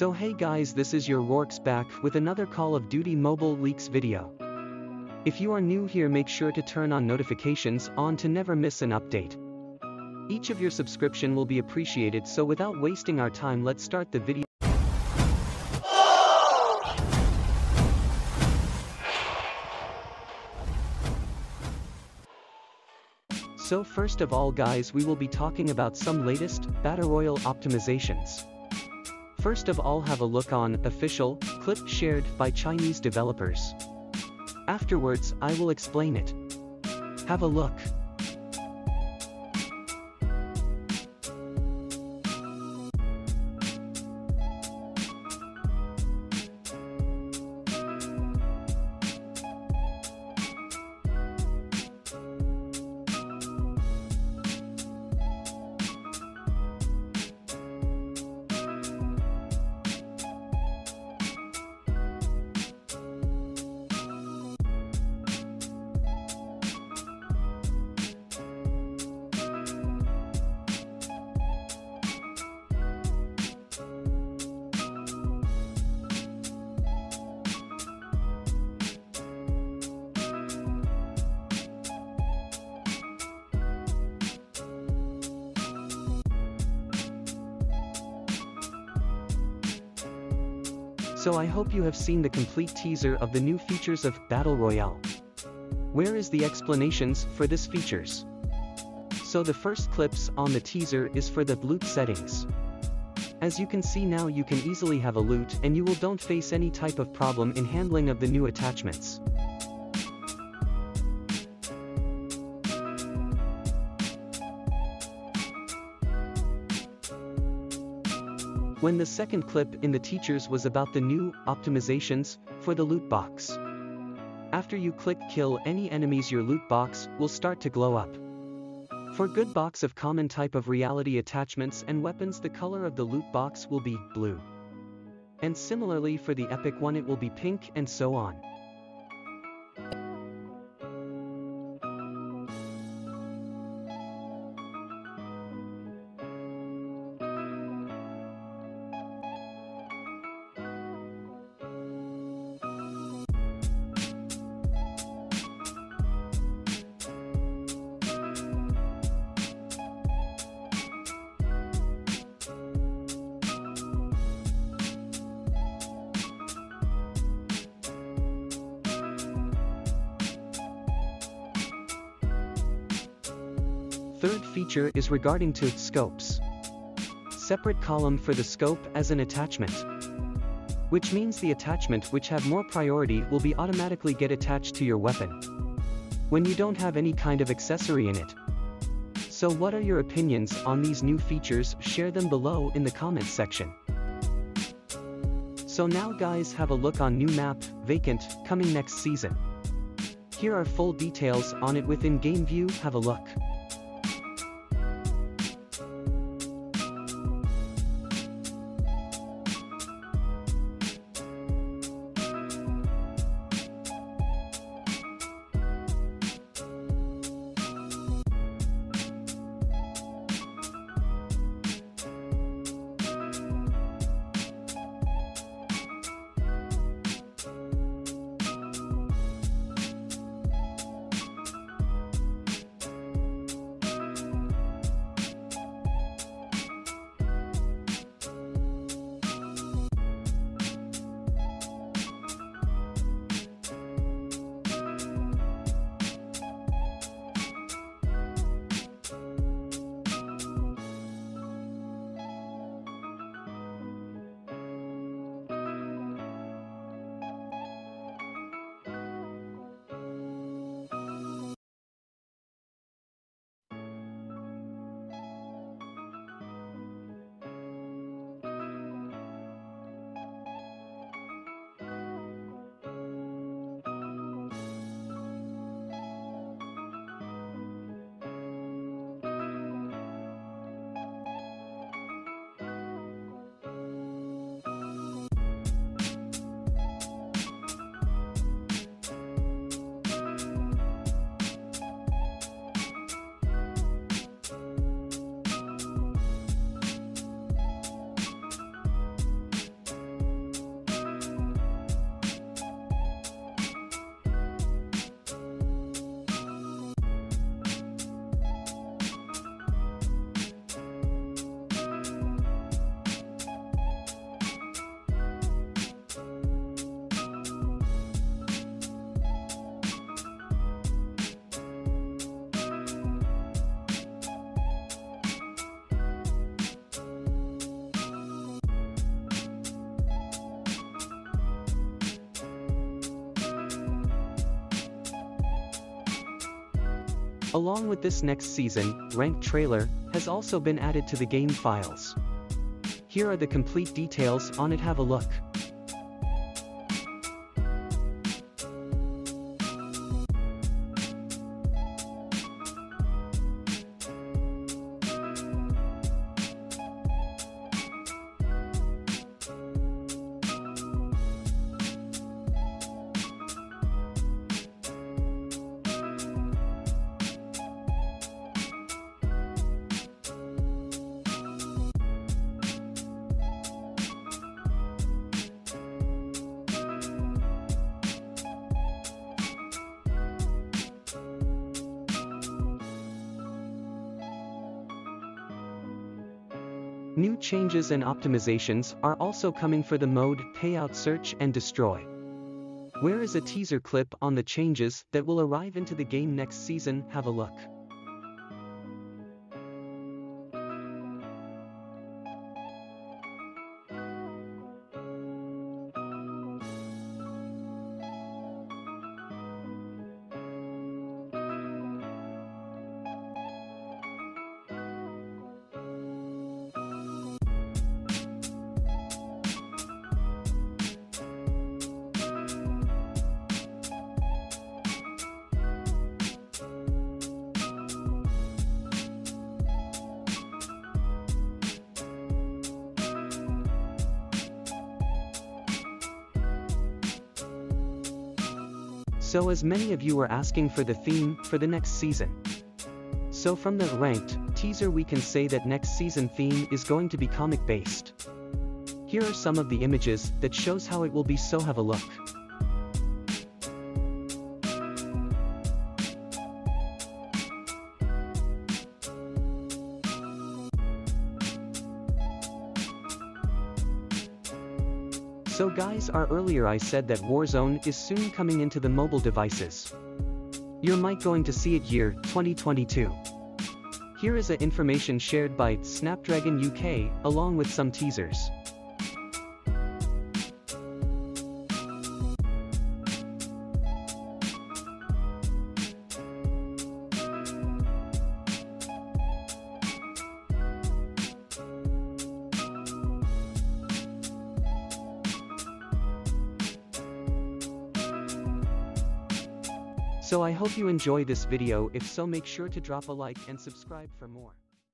So hey guys this is your RoarX back with another Call of Duty Mobile Leaks video. If you are new here make sure to turn on notifications on to never miss an update. Each of your subscription will be appreciated so without wasting our time let's start the video. So first of all guys we will be talking about some latest Battle Royale optimizations. First of all have a look on official clip shared by Chinese developers. Afterwards I will explain it. Have a look. So I hope you have seen the complete teaser of the new features of Battle Royale. Where is the explanations for this features? So the first clips on the teaser is for the loot settings. As you can see now you can easily have a loot and you will don't face any type of problem in handling of the new attachments. When the second clip in the teachers was about the new optimizations for the loot box. After you click kill any enemies your loot box will start to glow up. For good box of common type of reality attachments and weapons the color of the loot box will be blue. And similarly for the epic one it will be pink and so on. Third feature is regarding to scopes. Separate column for the scope as an attachment. Which means the attachment which have more priority will be automatically get attached to your weapon. When you don't have any kind of accessory in it. So what are your opinions on these new features share them below in the comments section. So now guys have a look on new map, Vacant, coming next season. Here are full details on it within game view have a look. Along with this next season, Ranked Trailer has also been added to the game files. Here are the complete details on it have a look. New changes and optimizations are also coming for the mode Payout Search and Destroy. Where is a teaser clip on the changes that will arrive into the game next season? Have a look. So as many of you are asking for the theme for the next season. So from the ranked teaser we can say that next season theme is going to be comic based. Here are some of the images that shows how it will be so have a look. So guys our earlier I said that Warzone is soon coming into the mobile devices. You're might going to see it year 2022. Here is a information shared by Snapdragon UK along with some teasers. So I hope you enjoy this video if so make sure to drop a like and subscribe for more.